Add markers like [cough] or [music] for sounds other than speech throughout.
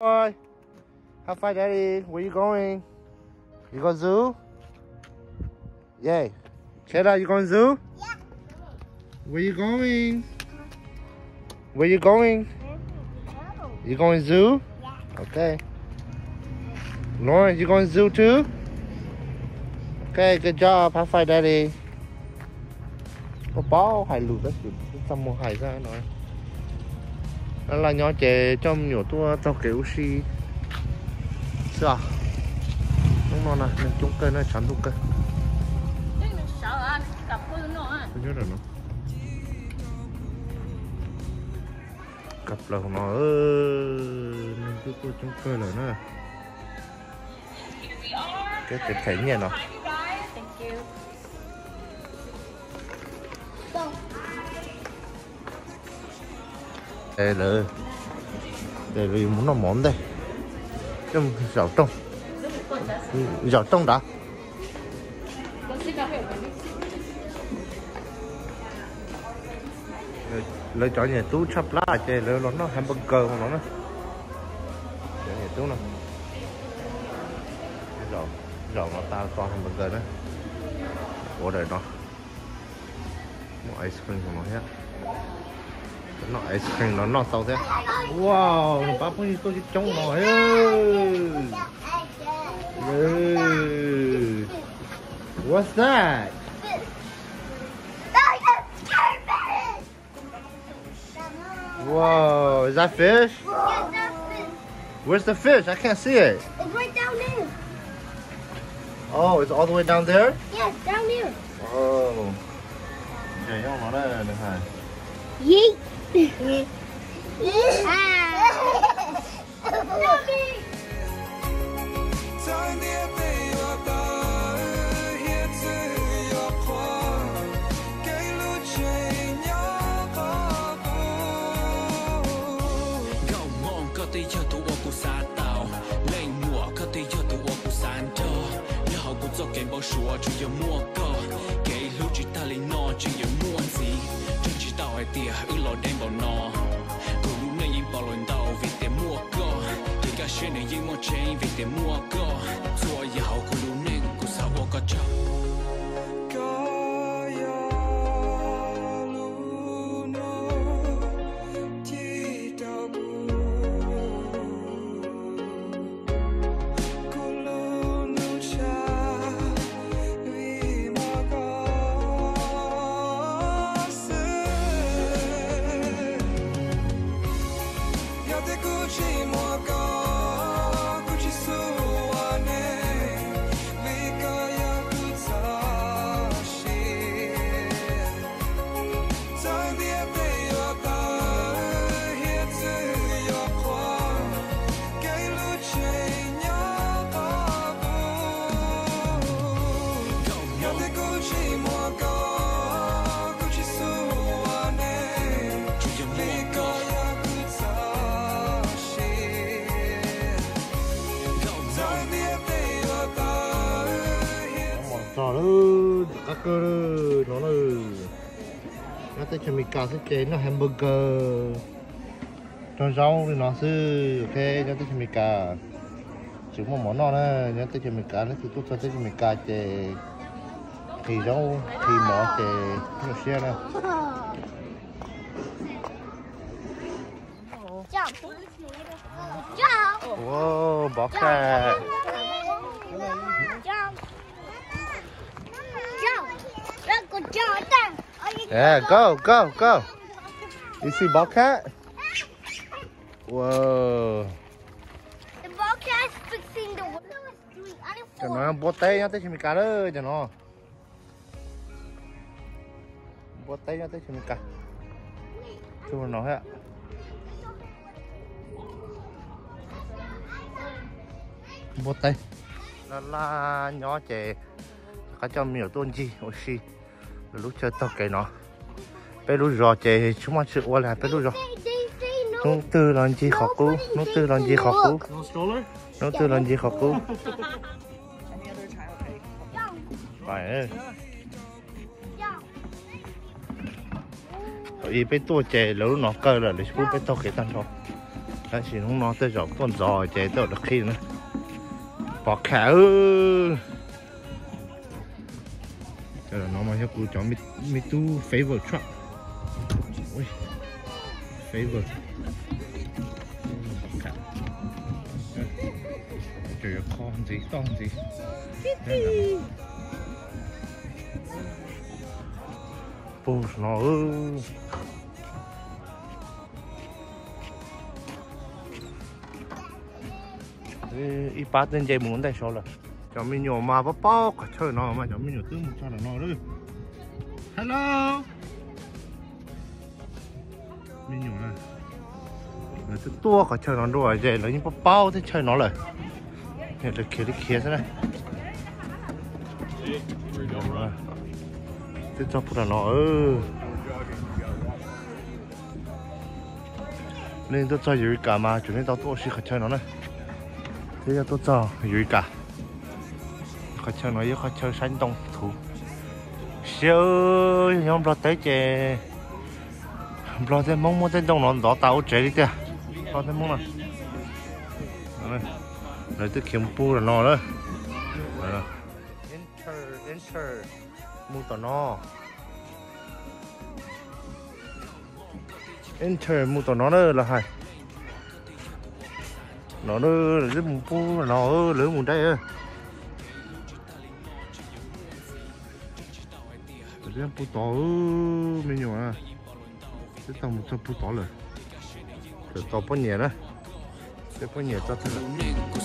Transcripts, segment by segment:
Boy, have fun, Daddy. Where you going? You go zoo? Yay. Cheddar, you going zoo? Yeah. Where you going? Where you going? You going zoo? Yeah. Okay. Lauren, you going zoo too? Okay, good job. Have fun, Daddy. Có bao hai lụt đó chứ. Xong một hai ra nói. Là nhỏ trẻ trong nhiều tua tao kiểu si. Sao? Đúng rồi nè, nên chúng cây nó chắn đúng cây. Mình sợ anh cặp hư nó á. Tôi nhớ rồi nó. Cặp là nó ơi, chúng tôi chúng cây là nó. Cái cái thấy nhẹ nó. Đây là đây là muốn nó món đây. Trong giỏ trong. giỏ trong đã. Lấy cho nhà tú chắp lá chơi lấy nó nó hamburger của nó nè cho nhà tú nè rồi rồi nó ta con hamburger đó ủa đời nó một ice cream của nó hết nó ice cream nó nó sau thế wow cái tôi trông nó hết What's that? Whoa, is that fish? Where's the fish? I can't see it. It's right down there. Oh, it's all the way down there? Yes, down there. Oh. Okay, không nó đây được hả? Yeet. Ah. Go có cho tụ ô cụ xa tàu Lên có tí cho tụ ô cho bao sủa chú yêu mua cơ Kể lưu chỉ ta lên no chú mua gì ai tia ư lo đen bao nó cứ lúc này yên bao lòi tàu, vì tiền mua cơ Thì cả xe này yên mua chain vì tiền mua cơ đó, nó là nó tới cho mình cả sẽ chế nó hamburger. Cho rau thì nó sư ok nó tới mình cả chỉ một món nó nữa nó tới mình cả nó thì tốt cho tới cho mình cả chế thì rau thì mỏ chế nó xe nè wow bó cả Jump. Jump. Look, good job. Down. Oh, you yeah go go go. You see bobcat wow The bobcat's fixing the window. cho nó bó tay nó tới mình cả đó cho nó. Bó tay nó tới mình cả cho nó hết bó tay. Là là nhỏ trẻ. Có cho miểu tôn gì oxy lúc chơi tao cái nó. Bé lúc rò trẻ chúng ta chịu qua là bé lúc rò nó tư làm gì khó cú nó tư làm gì khó cú. Nó tư làm gì khó cú. Phải vì bé tua chè lỡ nó cơ là để xuống bé to cái tăng thôi cái gì không nó tới rồi con giò chạy tới được khi nữa. Bỏ khả ư Đây là nó mà cho cô chó mi mi tu favor truck. Ui favor. Bỏ trời ơi con gì con gì Bố nó ơi Ê, ít ba tên dây muốn đây sao là cho mình nhỏ mà bắp bao cả chơi nó mà cho mình nhỏ tư một cho là nó đấy hello? Mình nhỏ này. Nó tự tua cả chơi nó rồi vậy nó như bắp bao thế chơi nó rồi này được kia đi kia thế này. Thế cho phụ là nó ơ nên tôi cho dưới cả mà chủ nên tao tôi sẽ chơi nó này. Thế là tôi cho dưới cả khó chơi nói khó chơi sánh đông thủ. Siêu nhóm lo tới chè. Lo tới mong muốn tới đông nó đó tao chơi đi kìa. Lo tới mong này. Rồi tới kiếm pu là nó đó. Enter enter. Mua tao nó. Enter mua tao nó đó là hay nó đó là cái mù pu nó lửa mù đây ơi pu to rồi cái to bao nhiêu đó. Cái bao nhiêu cho thế là nên cô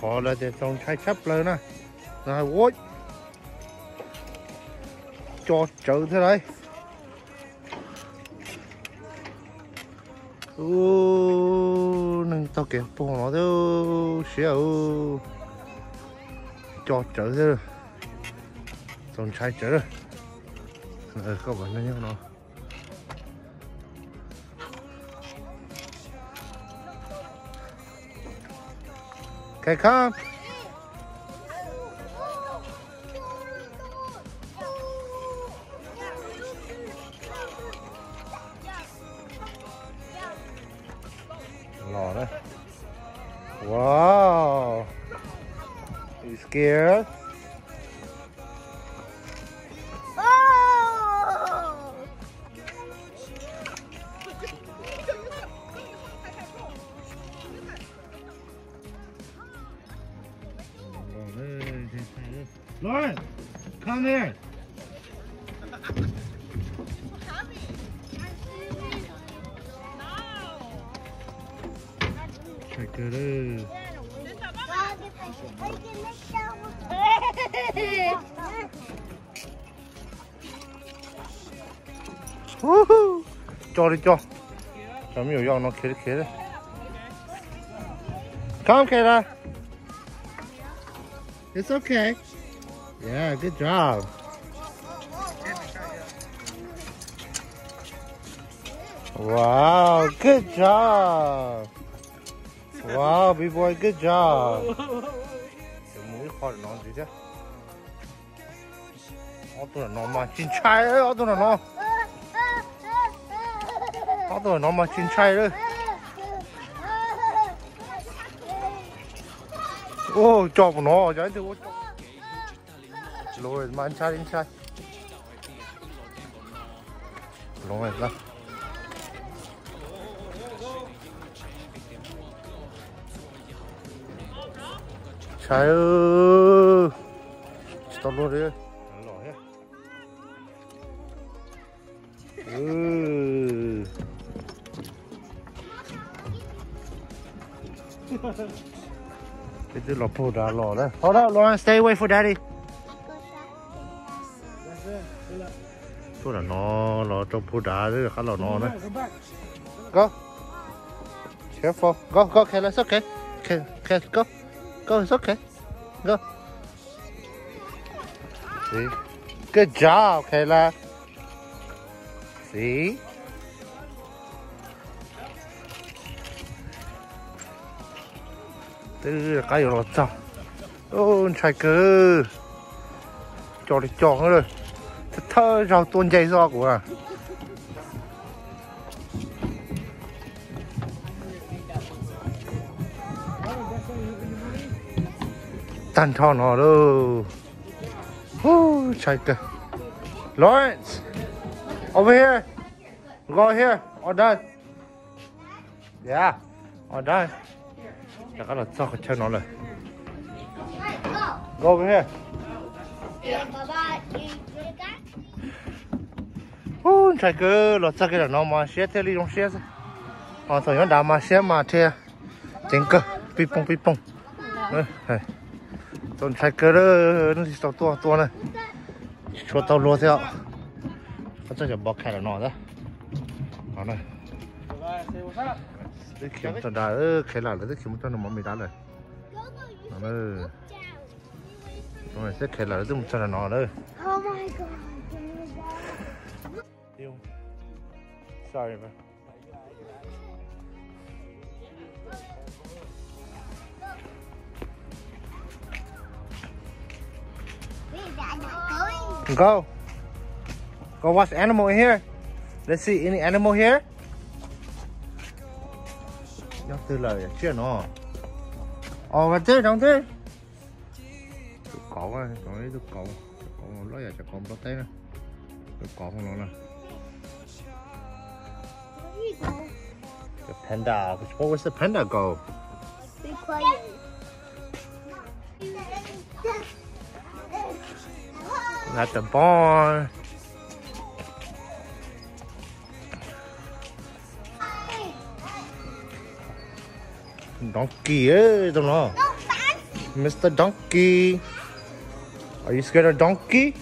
có là để trong trái chấp lên nè rồi ôi cho chữ thế đấy ô nâng tao kẹp bò nó đâu xíu cho chữ thế rồi trong trái chữ rồi ờ có vấn nó Okay, come. Đấy. Wow. You scared? Cho đi cho. Cho nhiều dòng nó khế khế đấy. Come, Kayla. It's okay. Yeah, good job. Wow, good job. Wow, big boy, good job. Cái mũi kho để nó gì chứ? Ó tôi là nó mà chín chai đấy, ó tôi là nó có rồi nó mà chín chay đấy ô cho của nó đấy thì lôi mà ăn chay ăn chay rồi ra chay ơi tao luôn đấy cái thứ lọ phô đá lọ đấy. Hold up Lauren stay away for daddy. Phô đá nó lọ trong phô đá đấy khá lọ nó đấy. Go. Careful. Go go okay that's okay. Okay okay go. Go, it's okay. Go. See? Good job, Kayla. See? Tư cái gì lọt sao ô chạy cơ cho đi chọn rồi thật thơ rau tuôn dây do của à tan cho nó đâu ô chạy cơ Lawrence over here go here all done yeah all done chắc là sao phải chơi nó rồi Go. go over here Yeah, bye-bye. You you got ô chạy cơ là sao cái là nó mà xe theo đi trong xe họ thôi nó đã mà xe mà theo chính cơ pi pong pi pong. Tôn chạy cơ đó nó chỉ tao tua tua này. Cho tao lúa theo có chắc là bọc khai là nó đó nó này cái kiếm tao đã ơ khai là cái kiếm tao nó mà mình đã rồi nó này nó này sẽ khai là cái kiếm tao là nó đấy Oh my god. You. Sorry, man. We got not going. Go. Go watch animal in here. Let's see any animal here. Nhóc tư lời chưa nó. Ồ, mà thế, don't thế. Tụi cậu á, cậu ấy tụi cậu. Cậu nói giờ cho con có té nè. Tụi cậu không nó nè. The panda. Where was the panda go? Be quiet. At the barn. Donkey tụi nó. Mr. Donkey. Are you scared of donkey?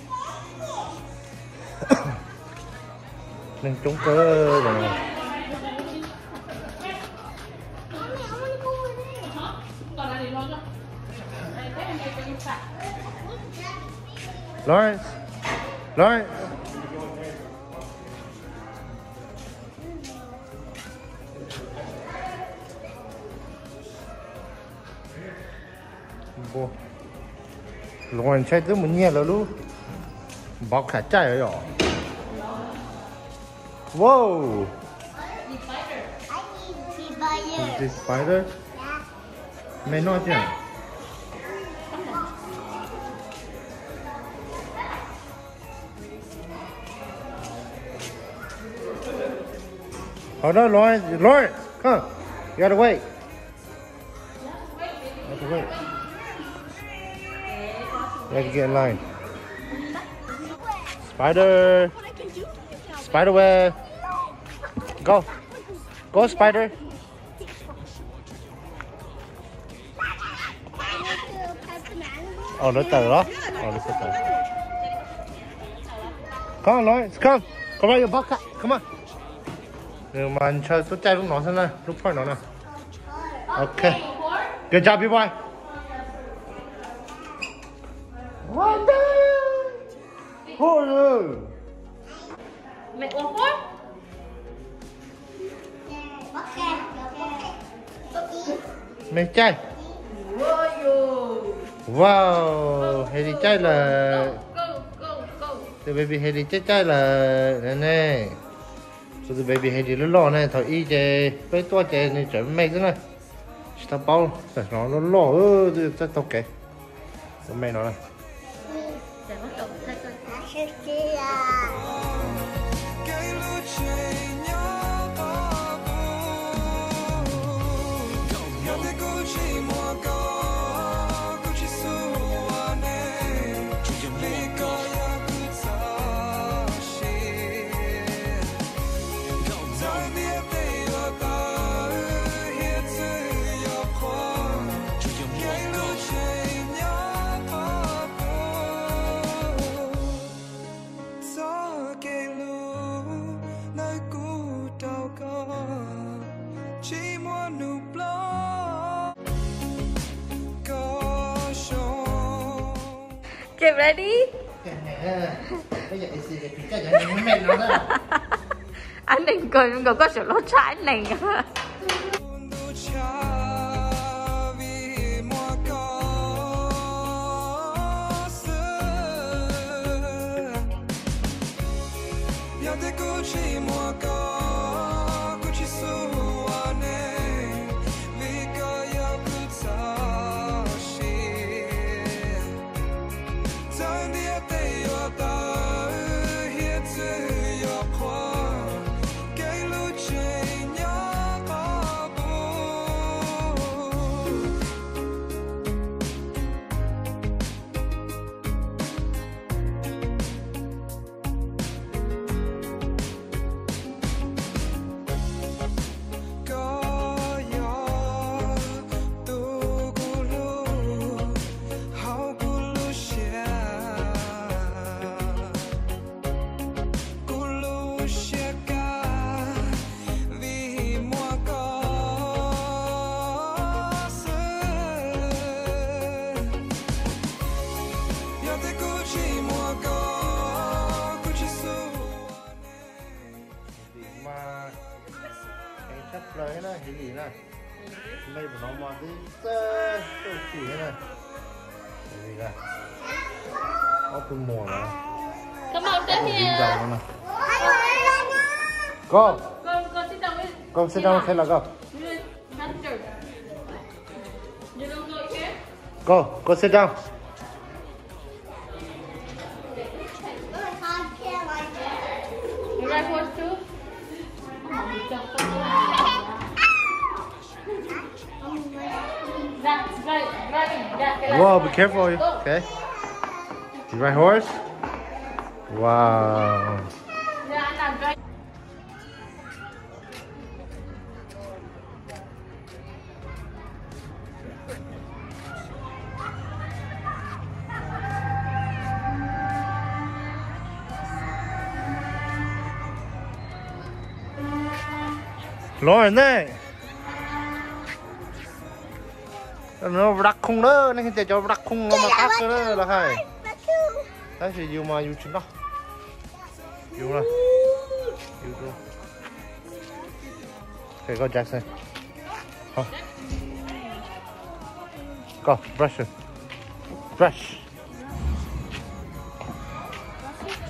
Nên trúng cơ rồi. Mommy, I Lawrence chạy tới một nhẹ rồi luôn. Bọc cả chạy rồi. Whoa. I need to buy you. This spider? Mày nói chứ? Hold on, Lawrence. Lawrence, come. You gotta wait. You have to wait. You have to get in line. Spider. Spider web. Go. Go, spider. Oh, nó từ đó. Oh, nó sẽ từ. Come on, Lawrence, come. Come on, your bucket. Come on. Mà anh chơi số chạy lúc nó xem này, lúc phải nó nè. Ok. Good job, B-boy. Well mấy chạy. Wow, Heidi chạy là The baby Heidi chạy chạy là nè nè. So the baby Heidi nó lo này, thằng y chè, với tua chè này chuẩn mày nữa này. Tao bao, nó nó lo ơ, tao tao kể. Nó mày nó này. Đó [laughs] Anh đừng cười, đừng có sự lỗ trái này. Mày của nó mà đi sơ tôi chỉ thế này. Cái gì này có cái mùa này có come cái here. dòng này go sit down Kayla go You master. You don't go here? go go sit down Whoa, let's be go. careful. Go. Okay. You ride horse? Wow. Yeah, I'm not driving. Lauren này. Nó đặc khung đó, nó sẽ cho đặc khung nó mà cắt cái đó là hay. Đấy thì yêu mà yêu chính đó. Yêu này. Yêu luôn. Okay, go Jackson. Go. Go, brush it. Brush.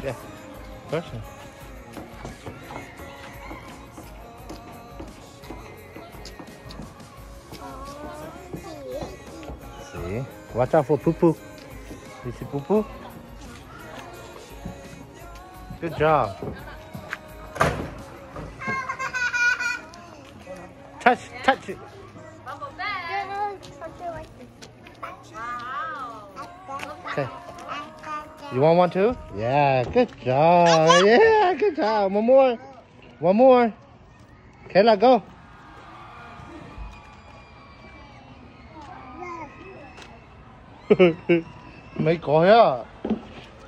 Yeah. Brush it. Watch out for poo poo. You see poo poo? Good job. Touch, touch it. Okay. You want one too? Yeah, good job. Yeah, good job. One more. One more. Kayla, go. [laughs] Mấy có á.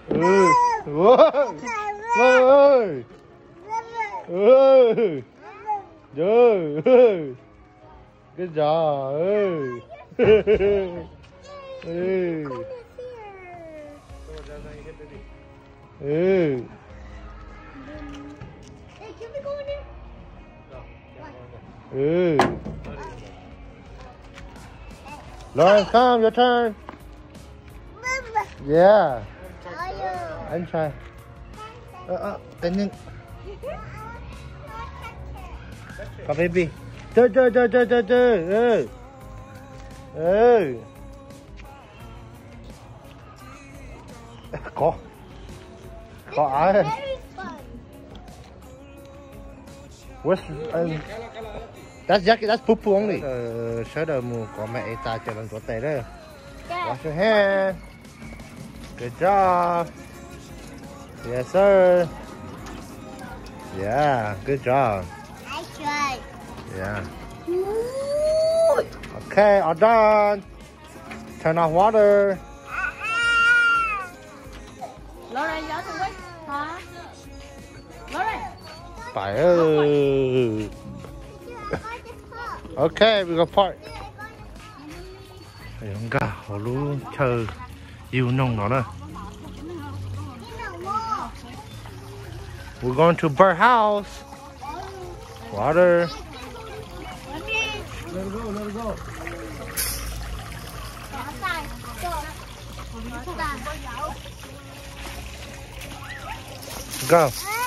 Ừ. ơi, Ơi. Ừ. Ừ. Good ơi, Ừ. Ừ. Ừ. Ừ. Lauren, come, your turn. Yeah. Anh try. Ờ, ờ, tự nhiên. Có baby. Chơi, chơi, chơi, chơi, chơi, chơi. Ừ. Ừ. Có. Có ai? What's um, that's Jackie, that's poo poo only. Sớ đời mù có mẹ ta chờ lần có tệ đó. Wash your hand. Good job. Yes, sir. Yeah, good job. Yeah. Okay, all done. Turn off water. Lauren, giáo tôi quét. Hả? Lauren. Phải ơi. Okay, we go park. Ayun ka, hulu chờ yêu nông nó nè. We're going to Burr House. Water. Go. Jag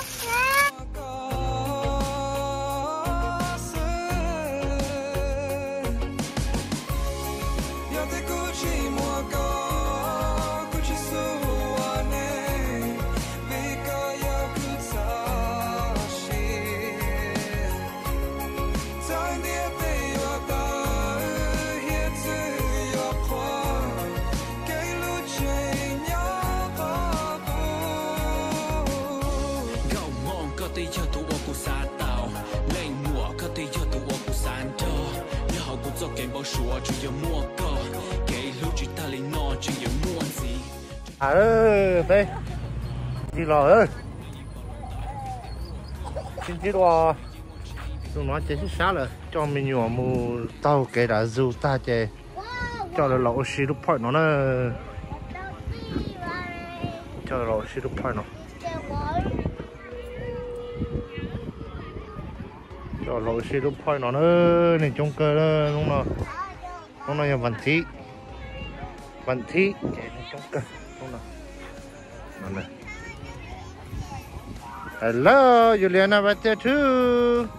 À ơi, đây. gì lò ơi. Xin chết đùa. Chúng nó chết xa rồi. Cho mình nhỏ mù tàu kể đã dù ta chè Cho là lỗ xì đúc phải nó nè. Cho là lỗ xì đúc phải nó. Cho lỗ xì đúc phải nó nè Nên trong cơ đó. Đúng rồi. Đúng rồi, văn thị. Văn thị. Chạy nó trong cơ không rồi. Nó này. Hello, Juliana right there too.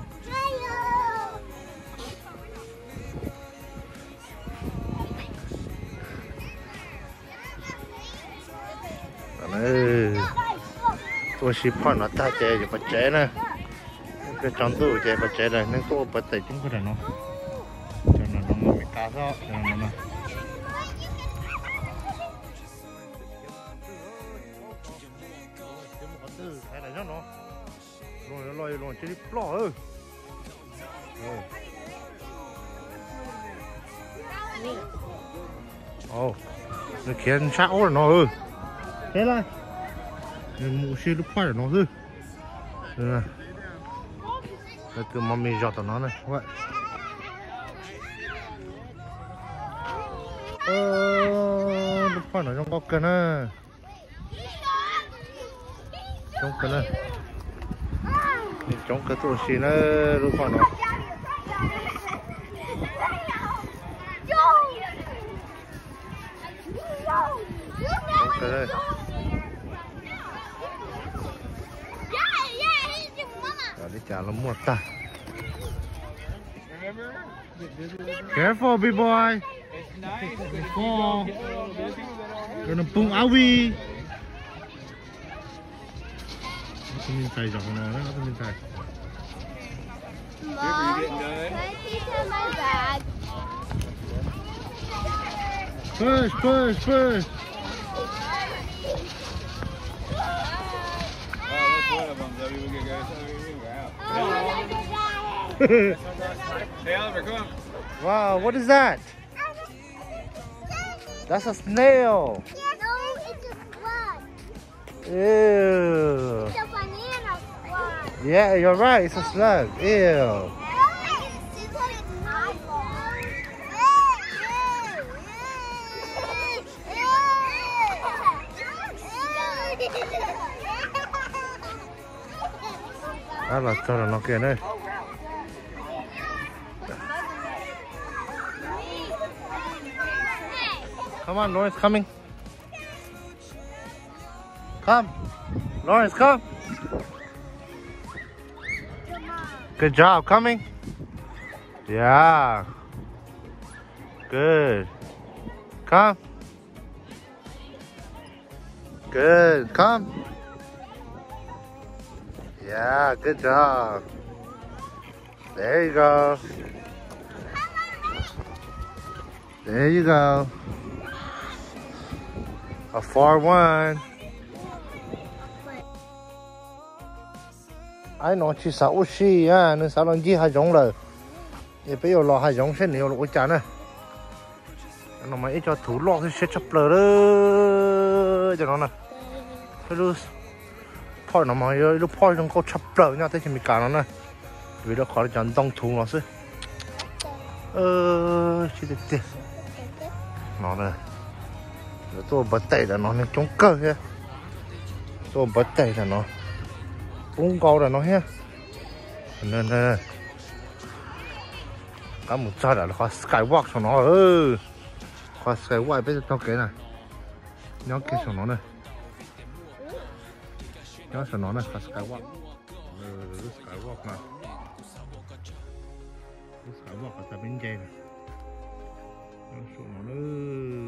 tôi chỉ phải nó ta chơi cho bắt chế nè. Cái trong tủ chơi bắt chế này, nên tôi bắt tay chúng cái này nó. Cho nó nó mà bị cá đó, cho nó nó. Rồi chơi đi plọ ơi. Ồ, nó khiến sao rồi nó ơi. Thế. Nên mũ xe lúc phải nó này. Đây từ mami giọt vào nó này. Vậy. Ờ, lúc phải nó trong có cần à. Trong cần chúng Trong cái tổ xí nó lúc phải nó. Cái đây. Rồi đi trả nó mua ta. Careful, big boy. Careful. Gonna bung awi. Nó không nhìn tay giọt nó đấy, nó không nhìn tay. Push, push, push. Hey Oliver, come on. wow, what is that? That's a snail. Ew. Yeah, you're right. It's a slug. Ew. Đó là cho là nó. Come on, Lawrence, coming. Come. Lawrence, come. Good job, coming. Yeah. Good. Come. Good. Come. Yeah, good job. There you go. There you go. A far one. Ai nói chỉ sáu xí à nên sáu lần gì hai giống rồi thì bây giờ lo hai giống sẽ nhiều lỗi chán này nó mà cho thú lo thì sẽ chập lờ đó cho nó nè. Cái lúc phơi nó mà lúc phơi nó có chập lờ nha, thế thì mình cả nó nè. Vì nó khỏi chọn đông thú nó chứ. Ơ chỉ được tiền nó này nó tôi bật tay là nó nên chống cơ ha tôi bật tay là nó cũng câu là nó ha nên nên cả một cha là khoa skywalk cho nó ơ khoa skywalk bây giờ tao cái này. Nhớ cái cho nó này. Nhớ cho nó này, khoa skywalk. Ừ, skywalk mà. Skywalk ở tại bên trên nó cho nó nữa.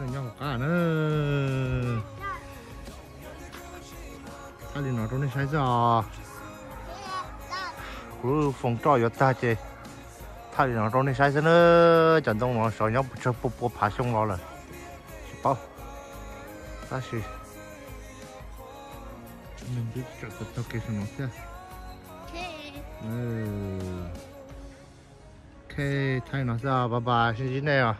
này nhau cả nữa cái gì nó trong này sai giờ? Cứ phòng trọ yếu ta chứ thay nó trong này sai nữa? Chẳng đông nó sợ nhau cho bố bố phá xong nó là. Bao ta chỉ mình biết cho cái tao kia nó chứ ừ. Ok thay nó ra bye bye xin xin này à